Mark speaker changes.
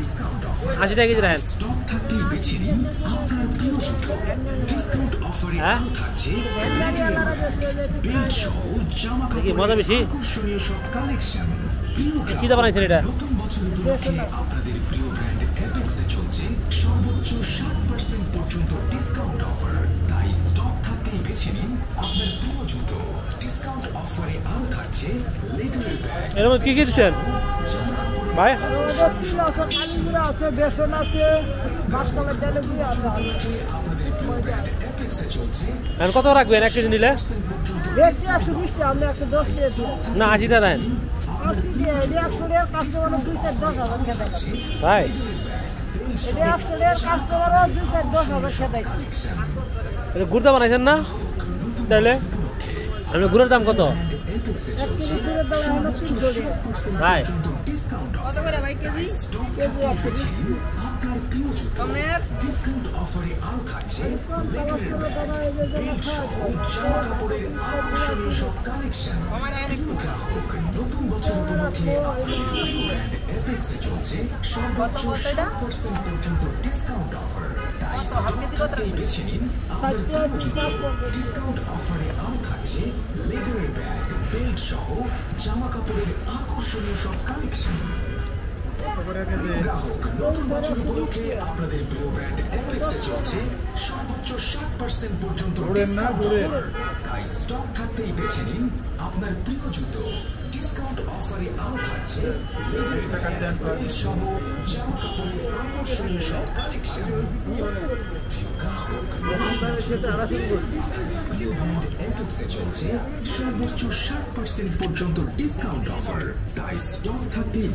Speaker 1: Discount offer
Speaker 2: আশি টাকা KG রাখেন।
Speaker 1: স্টক থাকতেই বেছে নিন আপনার প্রিয় জুতো ডিসকাউন্ট অফারে? থাকছে বেল্ট সহ জামা
Speaker 2: দেখি, মজা বেশি?
Speaker 1: আকর্ষণীয় সব কালেকশন
Speaker 2: কি দা বানাইছেন এটা?
Speaker 1: নতুন বছর উপলক্ষে আপনাদের প্রিয় ব্র্যান্ড অ্যাপেক্সে চলছে সর্বোচ্চ পার্সেন্ট পর্যন্ত ডিসকাউন্ট অফার তাই স্টক থাকতেই বেছে নিন আপনার প্রিয় জুতো ডিসকাউন্ট অফারে আরও থাকছে লেদারের ব্যাগ
Speaker 2: এর কি ভাই?
Speaker 3: আছে আছে
Speaker 2: কত রাখবেন? এক কেজি নিলে? না আশি টাকা রাখেন
Speaker 3: আশি একশো টাকার কাস্টমার দুই চার দশ হাজার
Speaker 2: ভাই।
Speaker 3: এটা
Speaker 2: বানাইছেন না? তাহলে? আমি গুড়ের দাম কত? ভাই।
Speaker 1: নতুন বছর উপলক্ষে চলছে সর্বোচ্চ পর্যন্ত ডিসকাউন্ট অফার তাই বেছে নিন। আপনার ডিসকাউন্ট অফারে থাকছে লেদারের ব্যাগ বেল্ট সহ জামা কাপড়ের আকর্ষণীয় সব কালেকশন গ্রাহক নতুন বছর উপলক্ষে আপনাদের প্রিয় ব্র্যান্ড অ্যাপেক্সে চলছে সর্বোচ্চ ষাট পার্সেন্ট পর্যন্ত। তাই স্টক থাকতেই বেছে নিন আপনার প্রিয় জুতো। ডিসকাউন্ট অফারে আরও থাকছে সহ জামা কাপড়ের আকর্ষণীয় সব কালেকশন চলছে সর্বোচ্চ ষাট পার্সেন্ট পর্যন্ত ডিসকাউন্ট অফার তাই স্টক থাকতেই